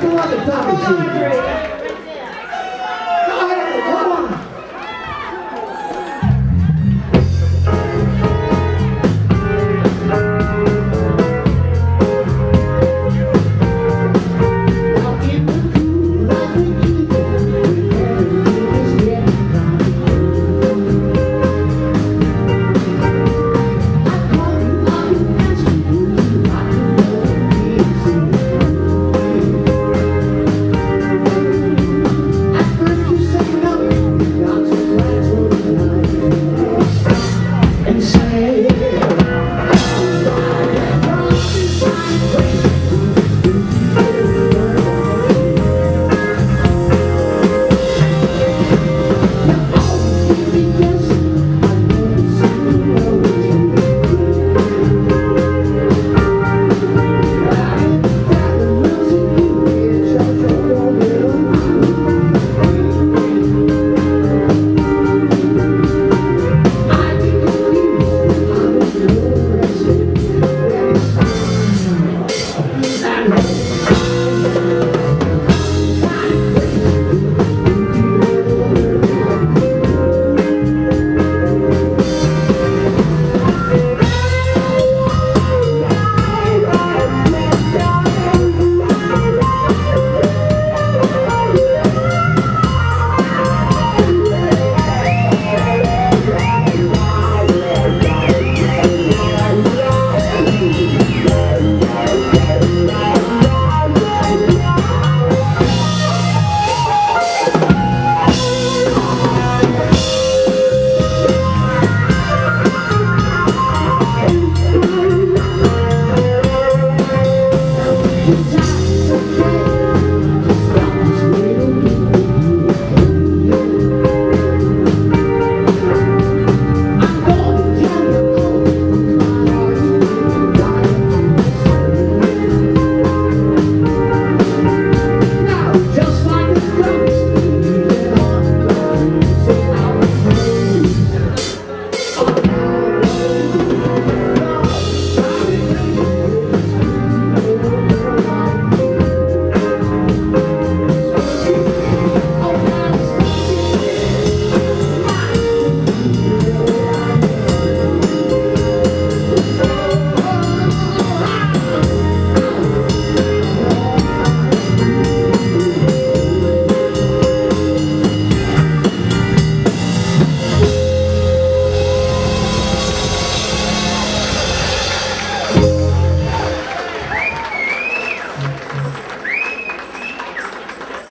Come on and talk to you.